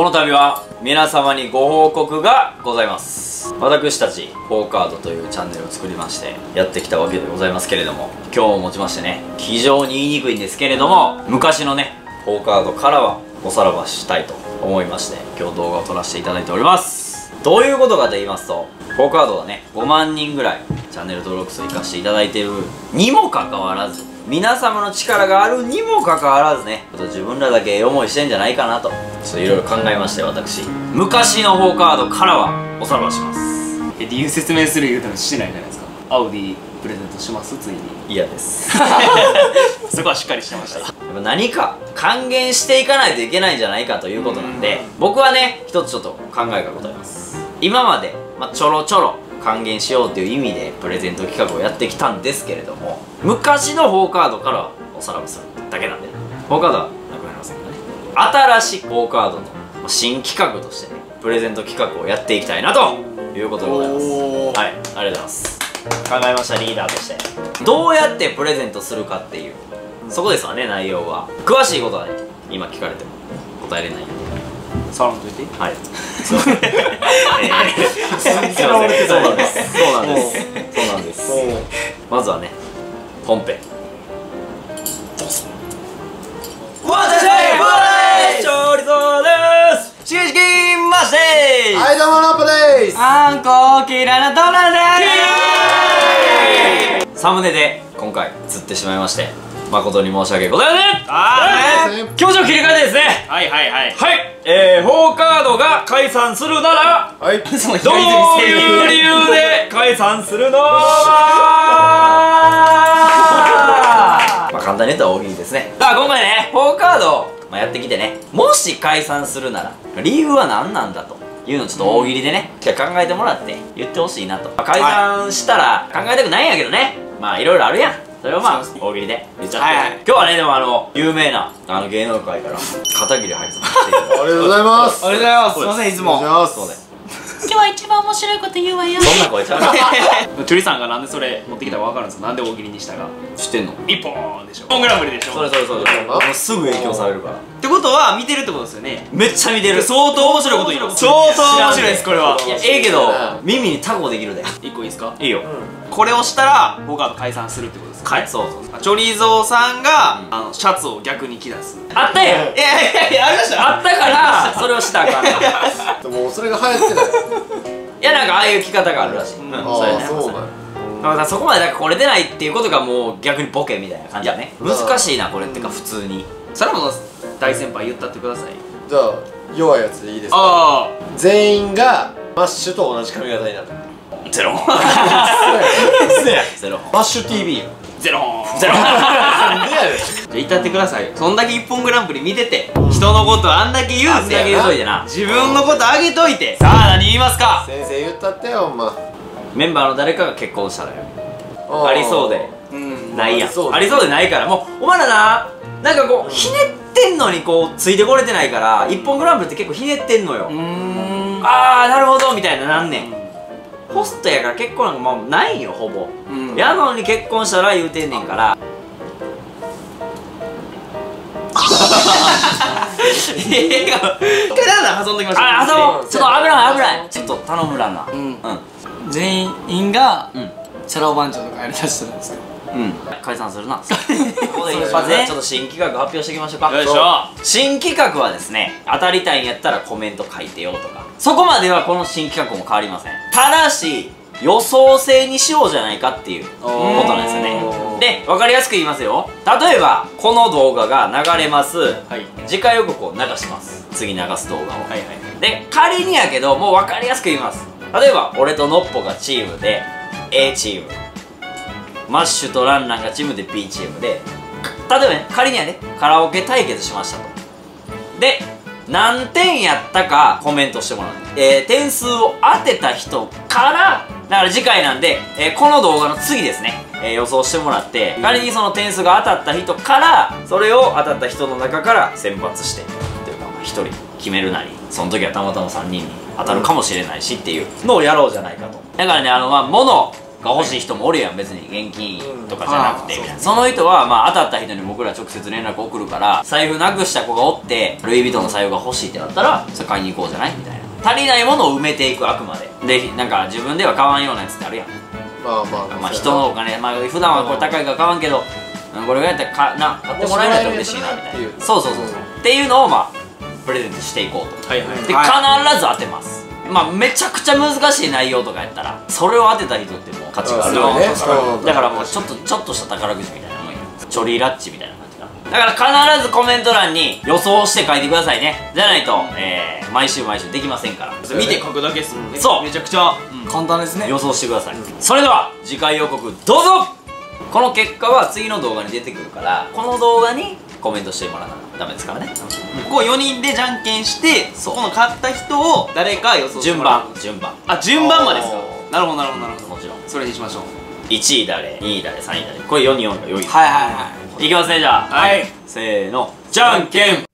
この度は皆様にご報告がございます。私たち4カードというチャンネルを作りましてやってきたわけでございますけれども今日をもちましてね非常に言いにくいんですけれども昔のね4カードからはおさらばしたいと思いまして今日動画を撮らせていただいております。どういうことかと言いますと4カードはね5万人ぐらいャンネル登録数いかしていただいている。にもかかわらず皆様の力があるにもかかわらずねちょっと自分らだけええ思いしてんじゃないかなとちょっといろいろ考えまして私。昔の4カードからはおさらばします。え理由説明する言うてもしてないじゃないですか。アウディプレゼントしますついに。嫌です。そこはしっかりしてました。やっぱ何か還元していかないといけないんじゃないかということなんで僕はね一つちょっと考えがございます。今まで、まあ、ちょろちょろ還元しようという意味でプレゼント企画をやってきたんですけれども昔の4カードからおさらばするだけなんで4カードはなくなりませんからね新しい4カードのまあ新企画としてねプレゼント企画をやっていきたいなということでございます。はいありがとうございます。考えましたリーダーとして。どうやってプレゼントするかっていうそこですわね内容は。詳しいことはね今聞かれても答えれないんで触らんといて。はい。す。いませんえーそうなんです。そうなんです。そうなんです。まずはね本編わたしはい調理そうです。しげしきましてはいどうもノッポです。あんこきらなドラでサムネで今回釣ってしまいまして誠に申し訳ございません。あー気持ちを切り替えてですね。はいはいはい。はい。えー、4カードが解散するならはい。どういう理由で解散するの まあ簡単に言ったら大喜利ですね。だから今回ね4カードを、まあ、やってきてね。もし解散するなら理由は何なんだというのをちょっと大喜利でね、考えてもらって言ってほしいなと、まあ解散したら考えたくないんやけどね。まあいろいろあるやんそれをまあ大喜利で。言っちゃって、はいはい。今日はねでもあの有名なあの芸能界から片桐はいさんが来ていただいてありがとうございます。ありがとうございます。すいませんいつも。お願いします。そうで今日は一番面白いこと言うわよ。そんな声ちゃう チュリさんがなんでそれ持ってきたか分かるんですか？なんで大喜利にしたか。知ってんの？一本でしょ。一本グランプリでしょ。それそれそれそれ。もうすぐ影響されるから。ってことは見てるってことですよね。めっちゃ見てる。相当面白いこと言います相当面白いですこれは。いやええけど耳にタコできるで。一個いいですか？いいよ。これをしたらフォーカード解散するってことですかはい。そうそうチョリゾーさんが、あのシャツを逆に着出す。あったやんいやいやいやありました。あったからそれをしたらあかんでもそれが流行ってな。いやなんかああいう着方があるらしい、うん。あそうやねあそうなんや。だからそこまでなんかこれ出ないっていうことがもう逆にボケみたいな感じだね。いや難しいなこれってか普通に。それも大先輩言ったってください。じゃあ弱いやつでいいですか？あ全員がマッシュと同じ髪型になる。ゼロ。ゼロ。マッシュ TV よゼロ。ゼロなんでやねん。じゃあ言ったってください。よそんだけ一本グランプリ見てて人のことあんだけ言うてあんだけ言うといてな。自分のことあげといて。さあ何言いますか？先生言ったってよほんま。メンバーの誰かが結婚したのよ。あありそうで。うん。ないやん。ありそうだありそうでないから。もうお前らななんかこうひねってんのにこうついてこれてないから一本グランプリって結構ひねってんのよ、うーん。ああなるほどみたいななんねん。ホストやから結婚なんかもうないよほぼ、うん。やのに結婚したら言うてんねんから映画一回なんだ挟んできましたああそうちょっと危ない危ない。ちょっと頼むらんなうん。うん。全員がうん。チャラ男番長とかやりだしたんですようん。解散するな。ここで一発ねちょっと新企画発表していきましょうか。よいしょ。新企画はですね当たりたいんやったらコメント書いてよとか。そこまではこの新企画も変わりません。ただし予想制にしようじゃないかっていうことなんですよね。で分かりやすく言いますよ。例えばこの動画が流れます。はい。次回予告を流します。次流す動画を。はいはいで仮にやけどもう分かりやすく言います。例えば俺とノッポがチームで A チーム。マッシュとランランがチームで B チームで。例えばね仮にやね。カラオケ対決しましたと。で何点やったかコメントしてもらう、えー点数を当てた人からだから次回なんで、えーこの動画の次ですね、えー予想してもらって仮にその点数が当たった人からそれを当たった人の中から選抜してっていうかまあ1人決めるなりその時はたまたま3人に当たるかもしれないしっていうのをやろうじゃないかと。だからねあのまあ物が欲しい人もおるやん別に現金とかじゃなくてうん。みたいな。その人はまあ当たった人に僕ら直接連絡送るから財布なくした子がおってルイ・ヴィトンの財布が欲しいってなったらそれ買いに行こうじゃない？みたいな足りないものを埋めていくあくまででなんか自分では買わんようなやつってあるやんまあまあまあ人のお金、まあ普段はこれ高いから買わんけど、うんこれぐらいやったらかな買ってもらえるやったら嬉しいなみたいな。そうそうそうそう。っていうのをまあプレゼントしていこうと。はいはいで、必ず当てます。まあめちゃくちゃ難しい内容とかやったら、それを当てた人ってもう価値があるだからもうちょっとちょっとした宝くじみたいなもんよ。チョリーラッチみたいな感じかな。だから必ずコメント欄に予想して書いてくださいね。じゃないと、えー、毎週毎週できませんから。見て書くだけっすもんね。そう。めちゃくちゃ、簡単ですね。予想してください、それでは次回予告どうぞ。この結果は次の動画に出てくるからこの動画にコメントしてもらわなダメですからね。ここ4人でじゃんけんしてこの勝った人を誰か予想して順もらう番。順番。あ順番までですか。おなるほどなるほどなるほど。もちろん。それにしましょう。1位誰2位誰3位誰。これ4人おるから4位はいはいはい。いきますねじゃあ。はい。せーの。じゃんけん